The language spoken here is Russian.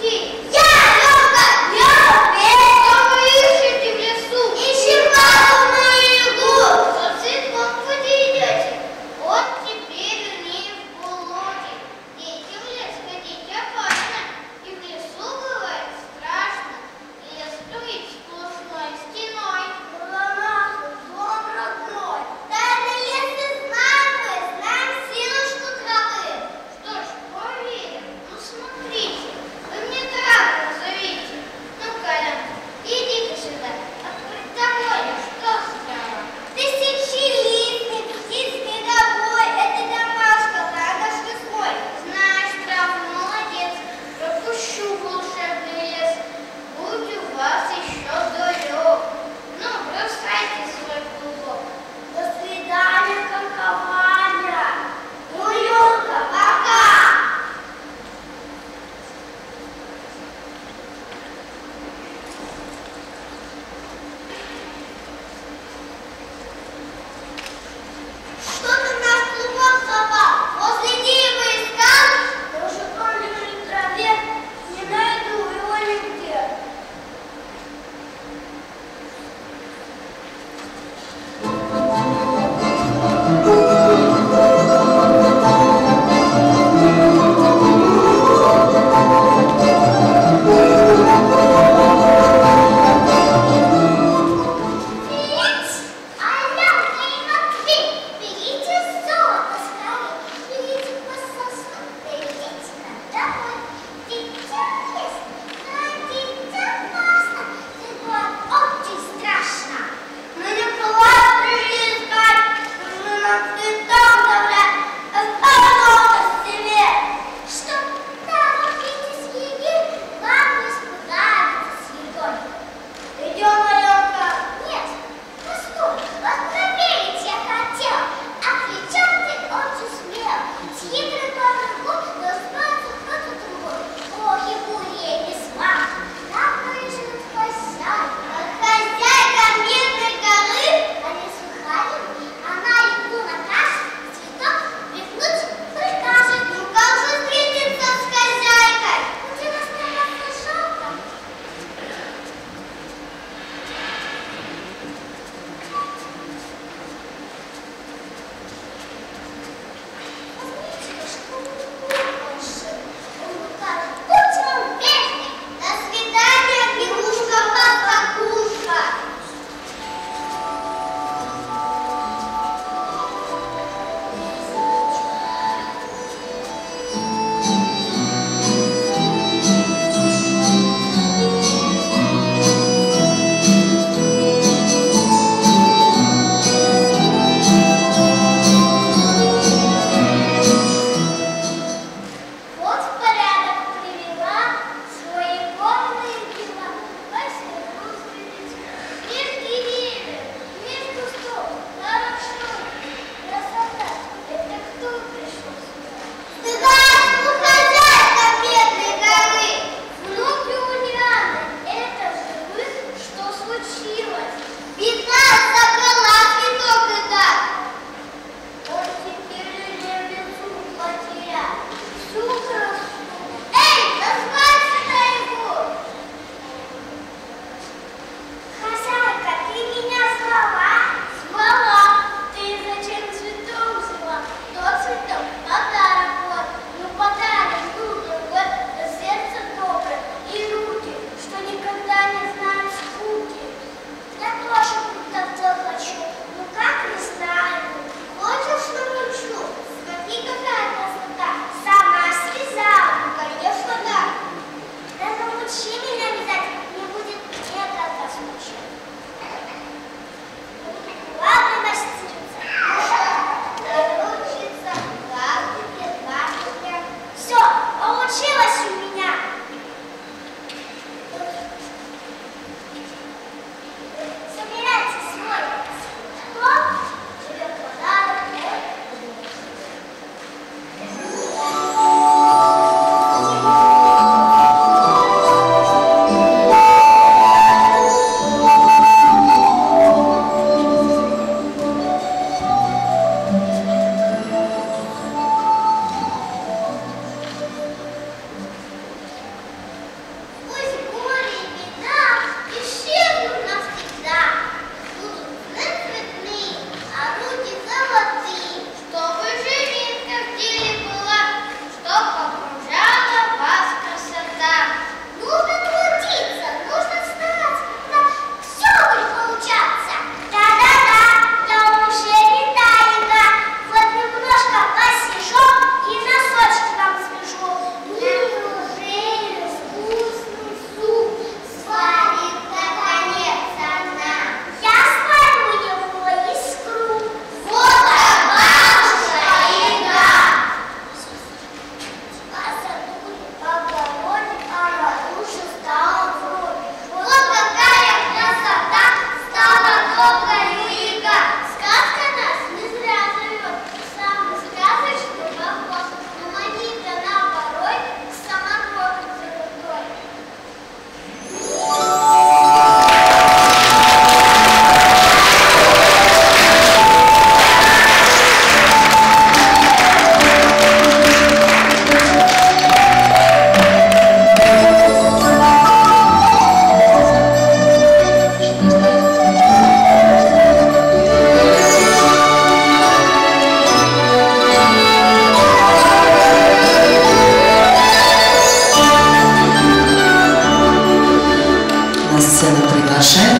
Какие?